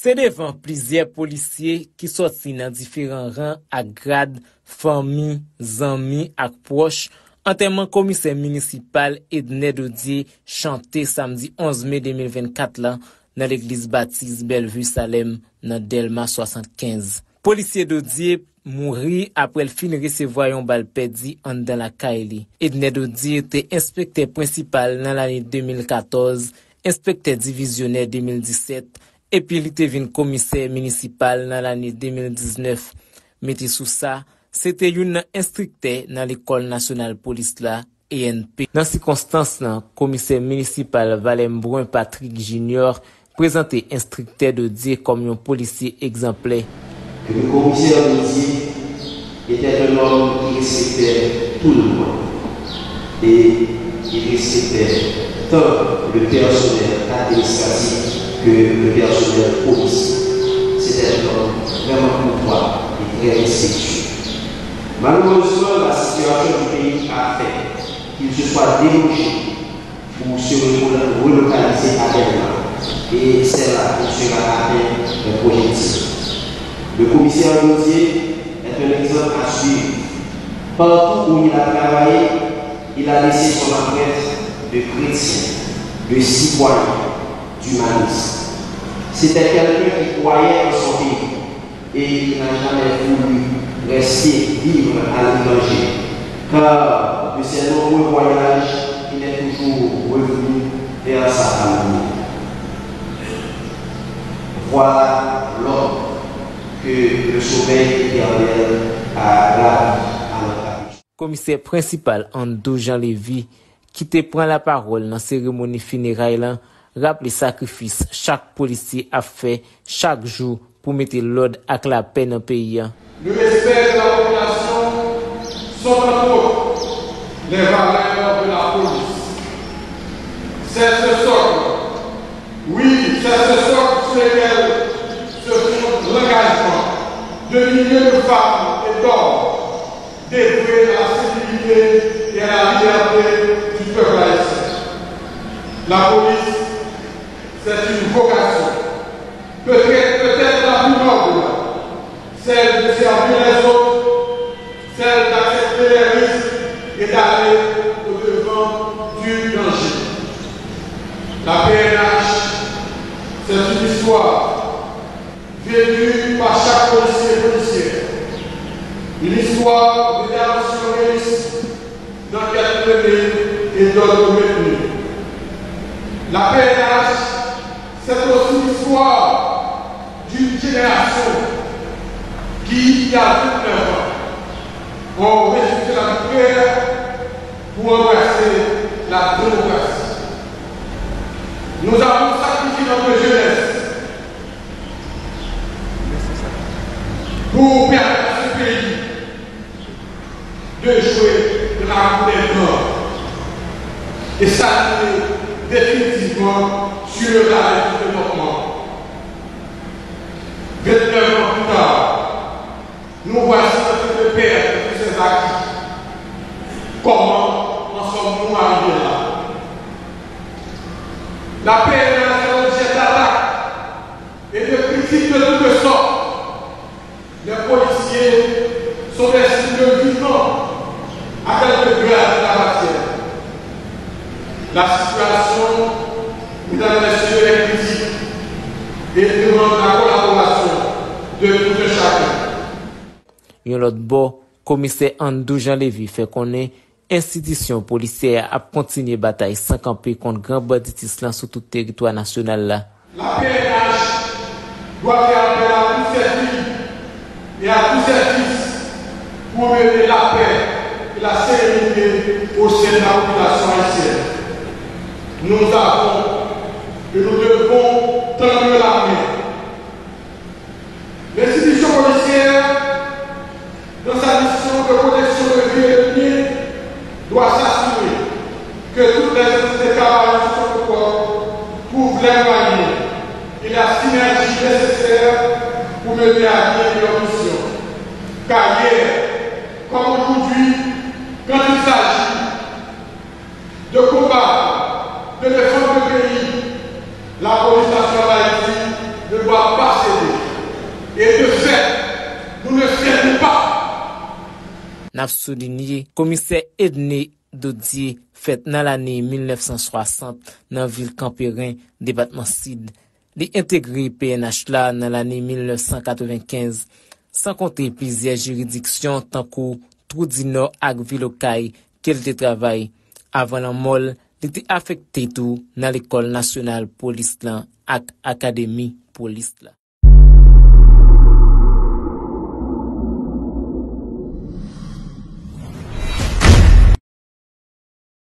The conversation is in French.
Se devan plizye polisye ki soti nan diferan ran ak grad, fami, zami ak proche, anterman komise municipal Edne Dodie chante samdi 11 me 2024 lan nan l'Eglise Baptiste Bellevue Salem nan Delma 75. Polisye Dodie mouri apre l fin resevoyon balpedi an dan la Kaili. Edne Dodie te inspekte principal nan l ane 2014, inspekte divisioner 2017, epi li te vin komise municipal nan l ane 2019. Meti sou sa, se te yon nan instrikte nan l ekol nasyonal polis la ENP. Nan si konstans nan, komise municipal Valem Brun Patrick Junior prezante instrikte de di kom yon polisye ekzample. Le komise di eten un om ki respekte tout le moun e ki respekte ton le personel administratif que le personnel policier. C'est un homme vraiment courtois et très respectueux. Malheureusement, la situation du pays a fait qu'il se soit délogé pour se relocaliser à Berlin. Et c'est là qu'il sera atteint un projectif. Le commissaire Gauthier est un exemple à suivre. Partout où il a travaillé, il a laissé son empreinte de chrétien, de citoyen, C'était quelqu'un qui croyait en son pays et qui n'a jamais voulu rester vivre à l'étranger. Car de ses nombreux voyages, il est toujours revenu vers sa famille. Voilà l'homme que le sommeil éternel a à Commissaire principal Andou Jean Lévy, qui te prend la parole dans la cérémonie funéraire rap li sakrifis chak polisi a fe chak jou pou mette lod ak la an peyi an. Le respect de la population sont entre les valeurs de la police. C'est ce socle, oui, c'est ce socle sur lequel se fonde l'engagement de milliers de femmes et d'hommes dévoués à la sécurité et à la liberté du peuple haïtien. La police c'est une vocation. Peut-être peut la plus noble, celle de servir les autres, celle d'accepter les risques et d'aller au-devant du danger. La PNH, c'est une histoire vécue par chaque policier et policière. Une histoire d'intervention réussie, d'enquête menée et d'ordre maintenu. La PNH c'est aussi l'histoire d'une génération qui, il y a 29 ans, ont résisté la prière pour embrasser la démocratie. Nous avons sacrifié notre jeunesse à ce pays de jouer de la Nord et s'attirer définitivement sur le rail du développement. 29 ans plus tard, nous voici en train de perdre tous ces acquis. Comment en sommes-nous arrivés là? La situation, mesdames et messieurs, est critique et demande la collaboration de tout un chacun. Yon lot bo, komise Andou Jean Lévy fè konen institisyon polisye ap kontinye batay sankanpe kont gran baditis lan sou tout teritwa nasyonal la. La PNH doit fè apel a tout ses filles et a tout ses fils pou mène la paix et la sérénité au sien de la population haïtienne. Nous avons que nous devons tendre la main. L'institution policière, dans sa mission de protection de vie et de bien, doit s'assurer que toutes les entités travaillent sur le corps pour l'éloigner et la synergie nécessaire pour mener à bien leur mission. Car hier, comme aujourd'hui, quand il s'agit de combattre, nap soudinye komise Edne Dodie fet nan l'anye 1960 nan vil Kamperin, debatman Sid. Li integri PNH la nan l'anye 1995, san kontre pizye jiridiksyon tankou Troudino ak Vilokay kel te travay. Avan lan mol, li te afekte tou nan l'Ekol Nasyonal Polis lan ak Akademi Polis la.